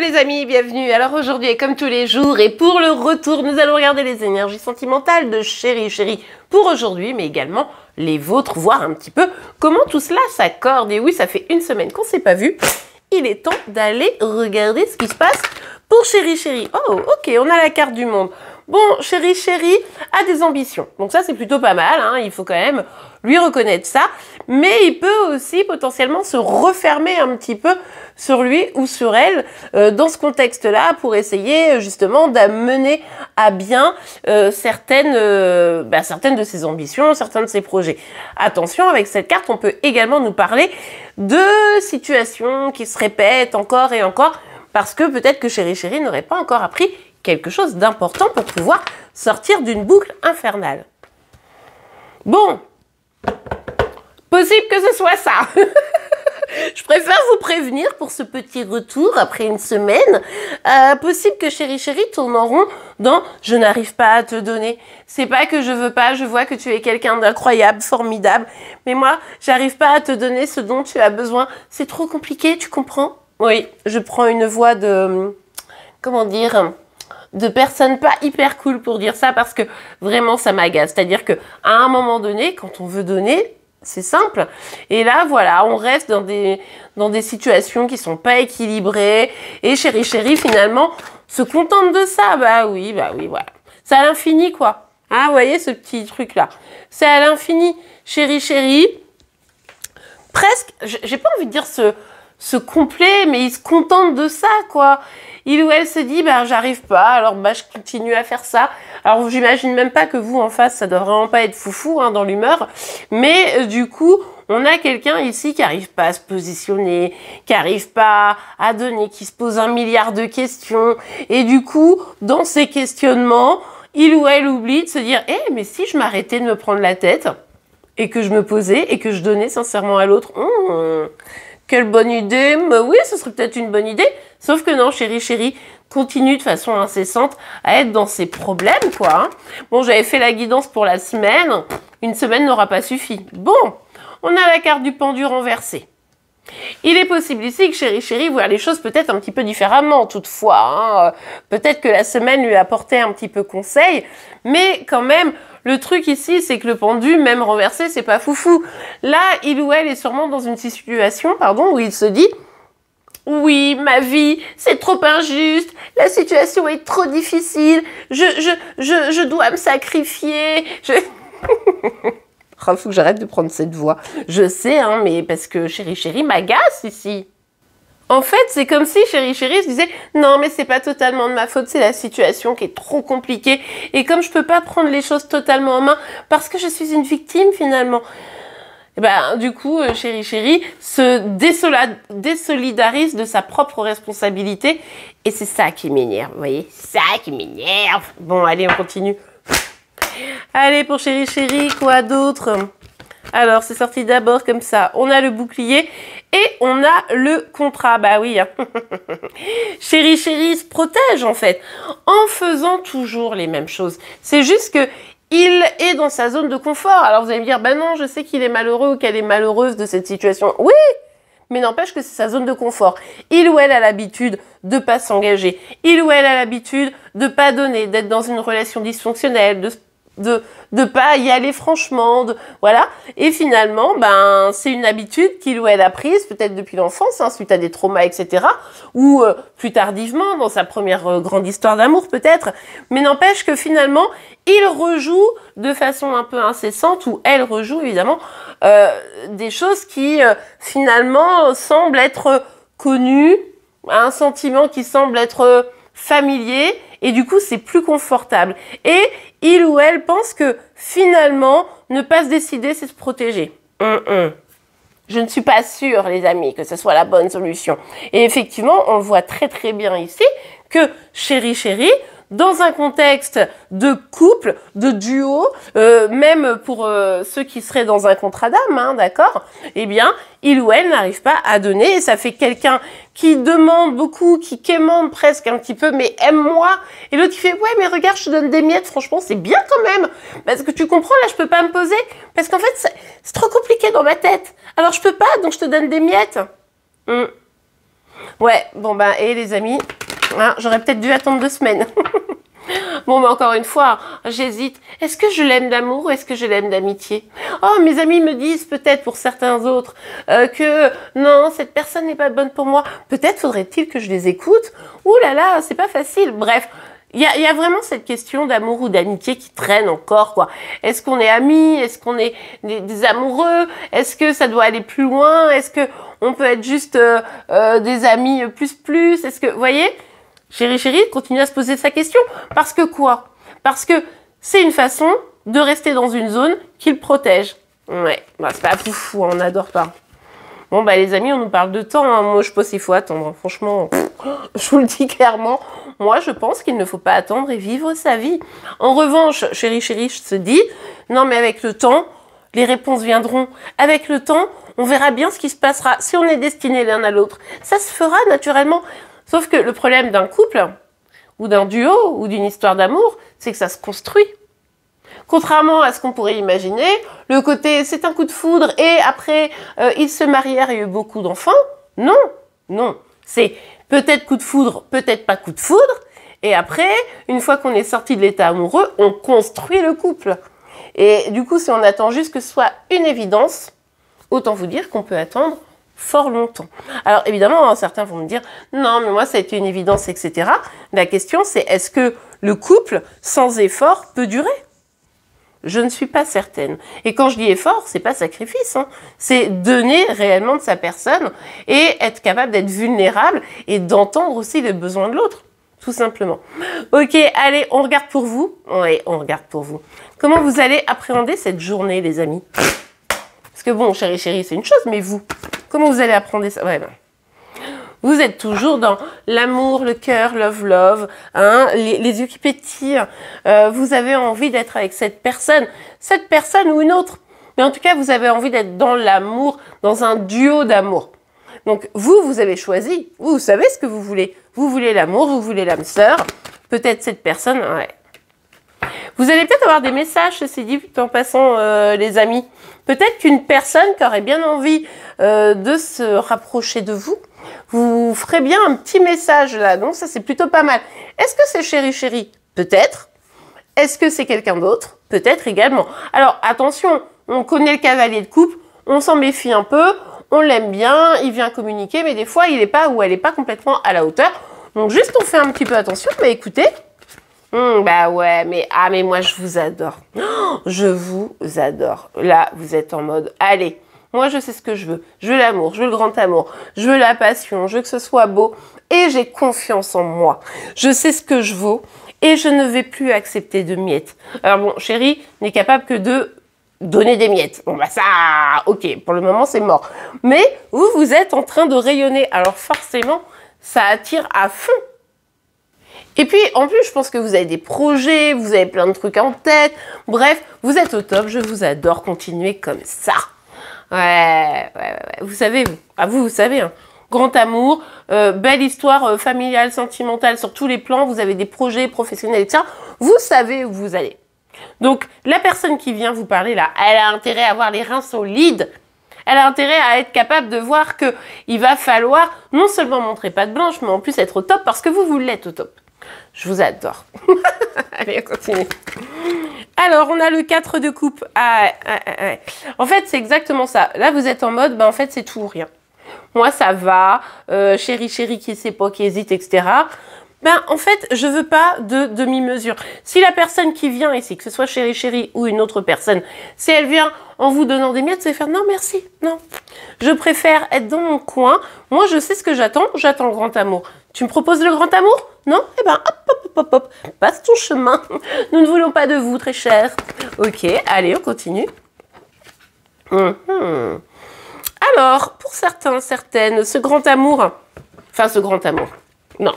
Les amis, bienvenue. Alors aujourd'hui, comme tous les jours, et pour le retour, nous allons regarder les énergies sentimentales de Chéri Chéri pour aujourd'hui, mais également les vôtres, voir un petit peu comment tout cela s'accorde. Et oui, ça fait une semaine qu'on s'est pas vu. Il est temps d'aller regarder ce qui se passe pour Chéri Chéri. Oh, ok, on a la carte du monde. Bon, Chéri Chéri a des ambitions. Donc ça, c'est plutôt pas mal. Hein. Il faut quand même lui reconnaître ça. Mais il peut aussi potentiellement se refermer un petit peu sur lui ou sur elle euh, dans ce contexte-là pour essayer euh, justement d'amener à bien euh, certaines, bah, certaines de ses ambitions, certains de ses projets. Attention, avec cette carte, on peut également nous parler de situations qui se répètent encore et encore parce que peut-être que Chéri Chéri n'aurait pas encore appris quelque chose d'important pour pouvoir sortir d'une boucle infernale. Bon, possible que ce soit ça. Je préfère vous prévenir pour ce petit retour après une semaine. Euh, possible que Chéri Chéri tourne en rond dans Je n'arrive pas à te donner. C'est pas que je veux pas, je vois que tu es quelqu'un d'incroyable, formidable. Mais moi, j'arrive pas à te donner ce dont tu as besoin. C'est trop compliqué, tu comprends? Oui, je prends une voix de. Comment dire de personnes pas hyper cool pour dire ça parce que vraiment ça m'agace. C'est-à-dire que à un moment donné, quand on veut donner, c'est simple. Et là, voilà, on reste dans des, dans des situations qui sont pas équilibrées. Et chéri chéri, finalement, se contente de ça. Bah oui, bah oui, voilà. C'est à l'infini, quoi. Hein, vous voyez ce petit truc-là. C'est à l'infini. Chéri chéri, presque, j'ai pas envie de dire ce, ce complet, mais il se contente de ça, quoi il ou elle se dit bah j'arrive pas, alors bah je continue à faire ça. Alors j'imagine même pas que vous en face ça doit vraiment pas être foufou hein, dans l'humeur, mais euh, du coup on a quelqu'un ici qui arrive pas à se positionner, qui arrive pas à donner, qui se pose un milliard de questions et du coup dans ces questionnements il ou elle oublie de se dire eh mais si je m'arrêtais de me prendre la tête et que je me posais et que je donnais sincèrement à l'autre. Hum, quelle bonne idée Mais oui, ce serait peut-être une bonne idée. Sauf que non, chérie, chérie, continue de façon incessante à être dans ses problèmes, quoi. Hein. Bon, j'avais fait la guidance pour la semaine. Une semaine n'aura pas suffi. Bon, on a la carte du pendu renversé. Il est possible ici que Chéri Chéri voit les choses peut-être un petit peu différemment toutefois. Hein. Peut-être que la semaine lui a apporté un petit peu conseil, mais quand même, le truc ici, c'est que le pendu, même renversé, c'est pas foufou. Là, il ou elle est sûrement dans une situation, pardon, où il se dit oui, ma vie, c'est trop injuste, la situation est trop difficile, je, je, je, je dois me sacrifier, je... Il faut que j'arrête de prendre cette voix. Je sais, hein, mais parce que chéri chéri m'agace ici. En fait, c'est comme si chéri chéri se disait non mais c'est pas totalement de ma faute, c'est la situation qui est trop compliquée et comme je peux pas prendre les choses totalement en main parce que je suis une victime finalement. Eh ben du coup, euh, chéri chéri se désolidarise de sa propre responsabilité et c'est ça qui m'énerve, vous voyez, ça qui m'énerve. Bon, allez, on continue. Allez, pour chéri chéri, quoi d'autre? Alors, c'est sorti d'abord comme ça. On a le bouclier et on a le contrat. Bah oui. Hein. chéri, chéri se protège en fait en faisant toujours les mêmes choses. C'est juste que il est dans sa zone de confort. Alors vous allez me dire, bah non, je sais qu'il est malheureux ou qu'elle est malheureuse de cette situation. Oui, mais n'empêche que c'est sa zone de confort. Il ou elle a l'habitude de pas s'engager. Il ou elle a l'habitude de pas donner, d'être dans une relation dysfonctionnelle, de de de pas y aller franchement, de, voilà. Et finalement, ben c'est une habitude qu'il ou elle a prise peut-être depuis l'enfance, hein, suite à des traumas, etc. Ou euh, plus tardivement dans sa première euh, grande histoire d'amour peut-être. Mais n'empêche que finalement, il rejoue de façon un peu incessante ou elle rejoue évidemment euh, des choses qui finalement semblent être connues, un sentiment qui semble être familier et du coup c'est plus confortable. Et il ou elle pense que finalement ne pas se décider c'est se protéger. Hum, hum. Je ne suis pas sûre, les amis, que ce soit la bonne solution. Et effectivement, on voit très très bien ici que chéri chéri dans un contexte de couple, de duo, euh, même pour euh, ceux qui seraient dans un contrat d'âme, hein, d'accord? Eh bien, il ou elle n'arrive pas à donner et ça fait quelqu'un qui demande beaucoup, qui quémande presque un petit peu, mais aime-moi. Et l'autre qui fait, ouais, mais regarde, je te donne des miettes, franchement, c'est bien quand même. Parce que tu comprends, là, je peux pas me poser. Parce qu'en fait, c'est trop compliqué dans ma tête. Alors, je peux pas, donc je te donne des miettes. Hum. Ouais, bon ben, et les amis, hein, j'aurais peut-être dû attendre deux semaines. Bon, mais encore une fois, j'hésite. Est-ce que je l'aime d'amour ou est-ce que je l'aime d'amitié? Oh, mes amis me disent peut-être pour certains autres euh, que non, cette personne n'est pas bonne pour moi. Peut-être faudrait-il que je les écoute. Ouh là là, c'est pas facile. Bref, il y a, vraiment cette question d'amour ou d'amitié qui traîne encore, quoi. Est-ce qu'on est amis? Est-ce qu'on est des, amoureux? Est-ce que ça doit aller plus loin? Est-ce que on peut être juste euh, euh, des amis plus plus? Est-ce que, vous voyez? Chéri Chéri continue à se poser sa question. Parce que quoi? Parce que c'est une façon de rester dans une zone qu'il protège. Ouais, bah, c'est pas fou, on n'adore pas. Bon, bah les amis, on nous parle de temps. Hein. Moi, je pense qu'il faut attendre. Franchement, je vous le dis clairement. Moi, je pense qu'il ne faut pas attendre et vivre sa vie. En revanche, chéri chéri, je te dis, non, mais avec le temps, les réponses viendront. Avec le temps, on verra bien ce qui se passera. Si on est destiné l'un à l'autre, ça se fera naturellement. Sauf que le problème d'un couple, ou d'un duo, ou d'une histoire d'amour, c'est que ça se construit. Contrairement à ce qu'on pourrait imaginer, le côté c'est un coup de foudre et après euh, ils se marièrent et eu beaucoup d'enfants, non, non. C'est peut-être coup de foudre, peut-être pas coup de foudre, et après, une fois qu'on est sorti de l'état amoureux, on construit le couple. Et du coup, si on attend juste que ce soit une évidence, autant vous dire qu'on peut attendre fort longtemps. Alors évidemment, hein, certains vont me dire non, mais moi ça a été une évidence, etc. La question c'est est-ce que le couple sans effort peut durer? Je ne suis pas certaine. Et quand je dis effort, c'est pas sacrifice, hein. c'est donner réellement de sa personne et être capable d'être vulnérable et d'entendre aussi les besoins de l'autre. Tout simplement. Ok, allez, on regarde pour vous. Oui, on regarde pour vous. Comment vous allez appréhender cette journée, les amis? Parce que bon, chérie, chérie, c'est une chose, mais vous, Comment vous allez apprendre ça? Ben, Vous êtes toujours dans l'amour, le cœur, love, love, hein, les, yeux qui pétillent. Euh, vous avez envie d'être avec cette personne, cette personne ou une autre. Mais en tout cas, vous avez envie d'être dans l'amour, dans un duo d'amour. Donc vous, vous avez choisi, vous, savez ce que vous voulez. Vous voulez l'amour, vous voulez l'âme sœur, peut-être cette personne, ouais. Vous allez peut-être avoir des messages, ceci dit, en passant, euh, les amis. Peut-être qu'une personne qui aurait bien envie euh, de se rapprocher de vous, vous ferez bien un petit message là. Donc ça, c'est plutôt pas mal. Est-ce que c'est chéri chéri? Peut-être. Est-ce que c'est quelqu'un d'autre? Peut-être également. Alors attention, on connaît le cavalier de coupe, on s'en méfie un peu, on l'aime bien, il vient communiquer, mais des fois, il n'est pas ou elle n'est pas complètement à la hauteur. Donc juste, on fait un petit peu attention. Mais écoutez, Hmm, bah ouais, mais ah mais moi je vous adore. je vous adore. Là, vous êtes en mode allez, moi je sais ce que je veux. Je veux l'amour, je veux le grand amour, je veux la passion, je veux que ce soit beau et j'ai confiance en moi. Je sais ce que je vaux et je ne vais plus accepter de miettes. Alors bon, chérie n'est capable que de donner des miettes. Bon bah ça, ok, pour le moment c'est mort. Mais vous, vous êtes en train de rayonner. Alors forcément, ça attire à fond et puis, en plus, je pense que vous avez des projets, vous avez plein de trucs en tête. Bref, vous êtes au top. Je vous adore. Continuez comme ça. Ouais, ouais, ouais. Vous savez, vous, vous, vous savez, hein. grand amour, euh, belle histoire euh, familiale, sentimentale sur tous les plans. Vous avez des projets professionnels, etc. Vous savez où vous allez. Donc, la personne qui vient vous parler là, elle a intérêt à avoir les reins solides. Elle a intérêt à être capable de voir que il va falloir non seulement montrer pas de blanche, mais en plus être au top parce que vous, vous l'êtes au top. Je vous adore. Allez, on continue. Alors, on a le 4 de coupe. Ah, en fait, c'est exactement ça. Là, vous êtes en mode, ben, en fait, c'est tout ou rien. Moi, ça va. Euh, chérie, chérie, qui sait pas, qui hésite, etc. Ben, en fait, je veux pas de demi-mesure. Si la personne qui vient ici, que ce soit chérie, chérie ou une autre personne, si elle vient en vous donnant des miettes, c'est faire non, merci, non. Je préfère être dans mon coin. Moi, je sais ce que j'attends. J'attends le grand amour. Tu me proposes le grand amour Non? Eh ben, hop, hop, hop, hop, passe ton chemin. Nous ne voulons pas de vous, très cher. Ok, allez, on continue. Mhm. Alors, pour certains, certaines, ce grand amour, enfin ce grand amour, non,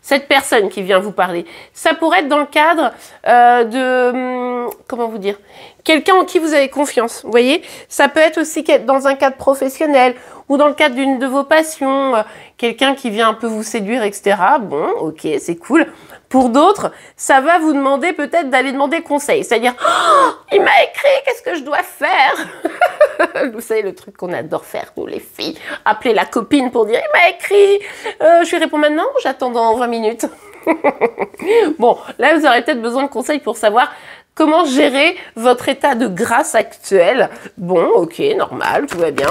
cette personne qui vient vous parler, ça pourrait être dans le cadre euh, de euh, comment vous dire, quelqu'un en qui vous avez confiance. Vous voyez, ça peut être aussi dans un cadre professionnel ou dans le cadre d'une de vos passions, euh, quelqu'un qui vient un peu vous séduire, etc. Bon, ok, c'est cool. Pour d'autres, ça va vous demander peut-être d'aller demander conseil. C'est-à-dire, oh, il m'a écrit, qu'est-ce que je dois faire? Vous savez, le truc qu'on adore faire, nous les filles. Appeler la copine pour dire, il m'a écrit. Euh, je lui réponds maintenant, j'attends dans 20 minutes. bon, là, vous aurez peut-être besoin de conseils pour savoir comment gérer votre état de grâce actuel? Bon, ok, normal, tout va bien.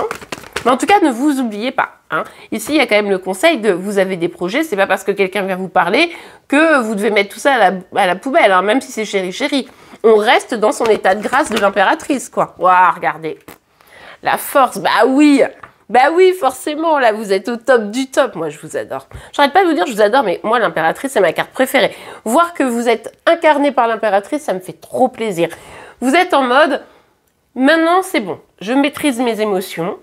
Mais en tout cas, ne vous oubliez pas. Hein. Ici, il y a quand même le conseil de vous avez des projets, c'est pas parce que quelqu'un vient vous parler que vous devez mettre tout ça à la, poubelle, hein, même si c'est chéri chéri. On reste dans son état de grâce de l'impératrice, quoi. Waouh, regardez. La force, bah oui bah oui, forcément, là, vous êtes au top du top. Moi, je vous adore. J'arrête pas de vous dire, je vous adore, mais moi, l'impératrice, c'est ma carte préférée. Voir que vous êtes incarné par l'impératrice, ça me fait trop plaisir. Vous êtes en mode, maintenant, c'est bon. Je maîtrise mes émotions.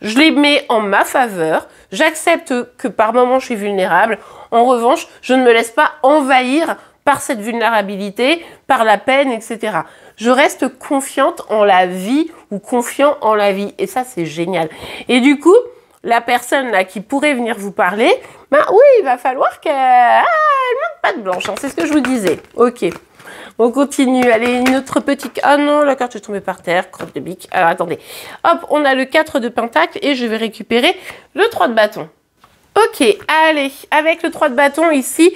Je les mets en ma faveur. J'accepte que par moments, je suis vulnérable. En revanche, je ne me laisse pas envahir par cette vulnérabilité, par la peine, etc je reste confiante en la vie ou confiant en la vie. Et ça, c'est génial. Et du coup, la personne là qui pourrait venir vous parler, ben oui, il va falloir qu'elle ah, monte pas de blanche. Hein, c'est ce que je vous disais. Ok. On continue. Allez, une autre petite... Ah non, la carte est tombée par terre. Crotte de bique. Alors, attendez. Hop, on a le 4 de pentacle et je vais récupérer le 3 de bâton. Ok, allez, avec le 3 de bâton ici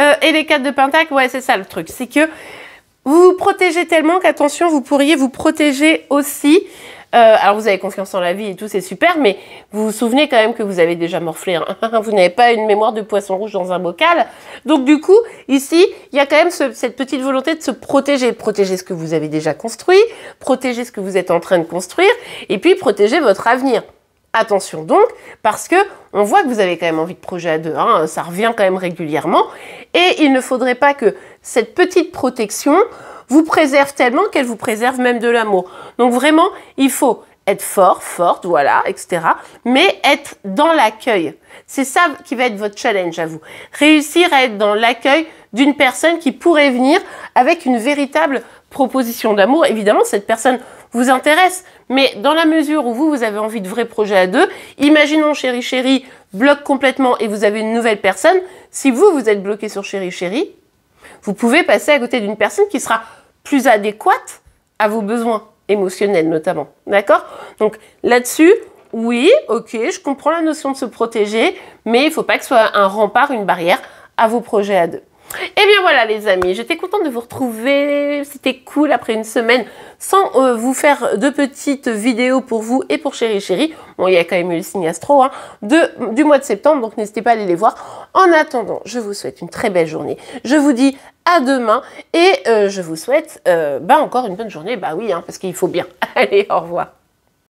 euh, et les 4 de pentacle, ouais, c'est ça le truc. C'est que vous vous protégez tellement qu'attention, vous pourriez vous protéger aussi. Euh, alors vous avez confiance en la vie et tout, c'est super, mais vous vous souvenez quand même que vous avez déjà morflé. Hein. vous n'avez pas une mémoire de poisson rouge dans un bocal. Donc du coup, ici, il y a quand même cette petite volonté de se protéger. Protéger ce que vous avez déjà construit, protéger ce que vous êtes en train de construire, et puis protéger votre avenir. Attention donc, parce que on voit que vous avez quand même envie de projet à deux, hein, ça revient quand même régulièrement, et il ne faudrait pas que cette petite protection vous préserve tellement qu'elle vous préserve même de l'amour. Donc vraiment, il faut être fort, forte, voilà, etc. Mais être dans l'accueil. C'est ça qui va être votre challenge à vous. Réussir à être dans l'accueil d'une personne qui pourrait venir avec une véritable proposition d'amour. Évidemment, cette personne vous intéresse, mais dans la mesure où vous, vous avez envie de vrais projets à deux, imaginons chéri chéri bloque complètement et vous avez une nouvelle personne. Si vous, vous êtes bloqué sur chéri chéri, vous pouvez passer à côté d'une personne qui sera plus adéquate à vos besoins émotionnels notamment. D'accord? Donc là-dessus, oui, ok, je comprends la notion de se protéger, mais il ne faut pas que ce soit un rempart, une barrière à vos projets à deux. Et eh bien voilà les amis, j'étais contente de vous retrouver, c'était cool après une semaine sans euh, vous faire de petites vidéos pour vous et pour Chéri Chéri. Bon, il y a quand même eu le signe astro hein, du mois de septembre, donc n'hésitez pas à aller les voir. En attendant, je vous souhaite une très belle journée. Je vous dis à demain et euh, je vous souhaite euh, bah, encore une bonne journée. Bah oui, hein, parce qu'il faut bien. Allez, au revoir.